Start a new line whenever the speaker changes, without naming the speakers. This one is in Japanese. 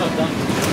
何